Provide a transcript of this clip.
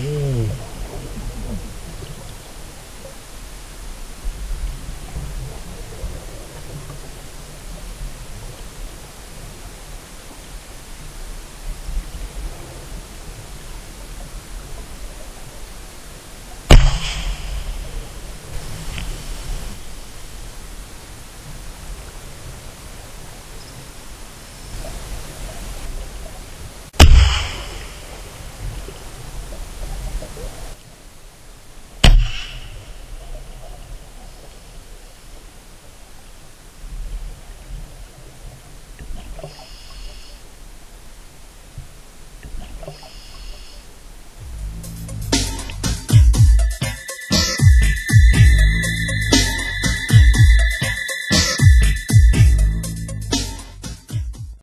Ooh.